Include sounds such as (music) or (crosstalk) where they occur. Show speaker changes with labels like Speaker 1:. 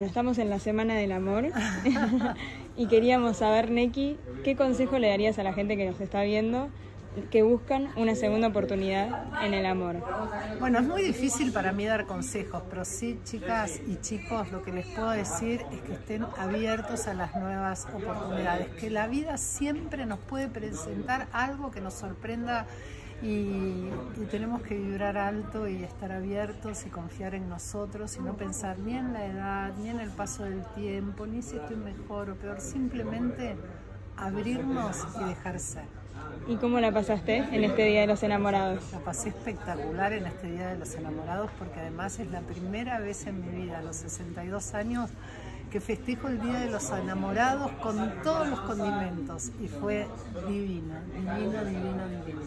Speaker 1: Estamos en la Semana del Amor (laughs) y queríamos saber, Neki, ¿qué consejo le darías a la gente que nos está viendo que buscan una segunda oportunidad en el amor?
Speaker 2: Bueno, es muy difícil para mí dar consejos, pero sí, chicas y chicos, lo que les puedo decir es que estén abiertos a las nuevas oportunidades, que la vida siempre nos puede presentar algo que nos sorprenda y, tenemos que vibrar alto y estar abiertos y confiar en nosotros y no pensar ni en la edad, ni en el paso del tiempo, ni si estoy mejor o peor, simplemente abrirnos y dejar ser.
Speaker 1: ¿Y cómo la pasaste en este Día de los Enamorados?
Speaker 2: La pasé espectacular en este Día de los Enamorados porque además es la primera vez en mi vida, a los 62 años, que festejo el Día de los Enamorados con todos los condimentos y fue divino, divino, divino, divino.